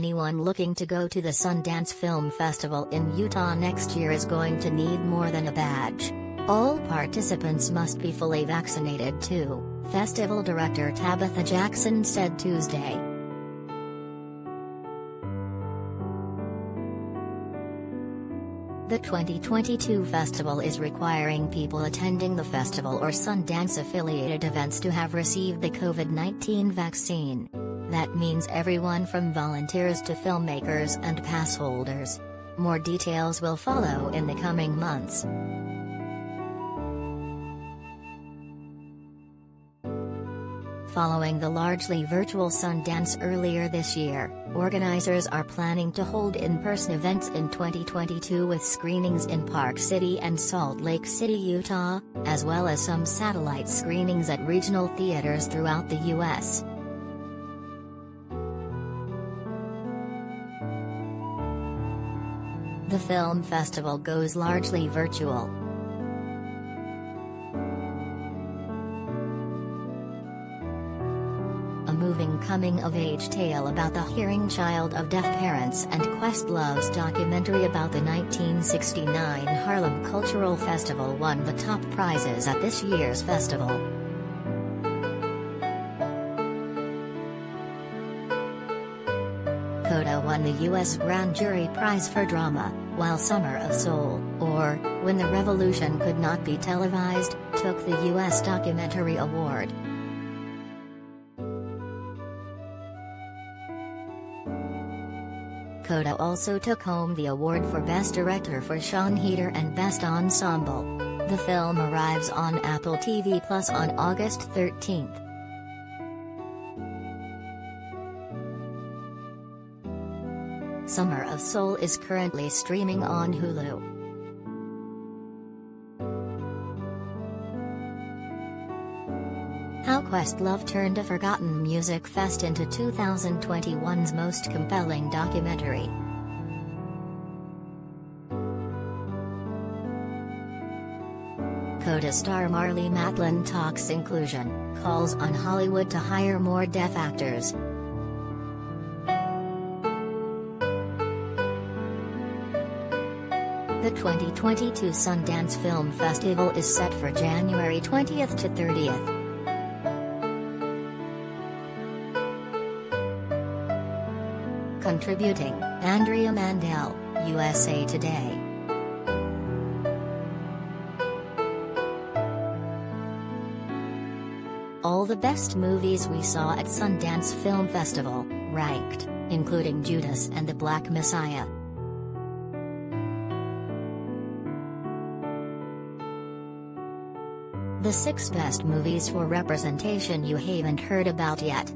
Anyone looking to go to the Sundance Film Festival in Utah next year is going to need more than a badge. All participants must be fully vaccinated too, festival director Tabitha Jackson said Tuesday. The 2022 festival is requiring people attending the festival or Sundance affiliated events to have received the COVID 19 vaccine. That means everyone from volunteers to filmmakers and pass holders. More details will follow in the coming months. Following the largely virtual Sundance earlier this year, organizers are planning to hold in-person events in 2022 with screenings in Park City and Salt Lake City, Utah, as well as some satellite screenings at regional theaters throughout the U.S. The film festival goes largely virtual, a moving coming-of-age tale about the hearing child of deaf parents and Questlove's documentary about the 1969 Harlem Cultural Festival won the top prizes at this year's festival. Coda won the U.S. Grand Jury Prize for Drama, while Summer of Soul, or, When the Revolution Could Not Be Televised, took the U.S. Documentary Award. Coda also took home the award for Best Director for Siân Heder and Best Ensemble. The film arrives on Apple TV Plus on August 13. Summer of Soul is currently streaming on Hulu. How Questlove turned a forgotten music fest into 2021's most compelling documentary. Coda star Marlee Matlin talks inclusion, calls on Hollywood to hire more deaf actors. The 2022 Sundance Film Festival is set for January 20th to 30th. Contributing, Andrea Mandell, USA Today. All the best movies we saw at Sundance Film Festival, ranked, including Judas and the Black Messiah. The six best movies for representation you haven't heard about yet.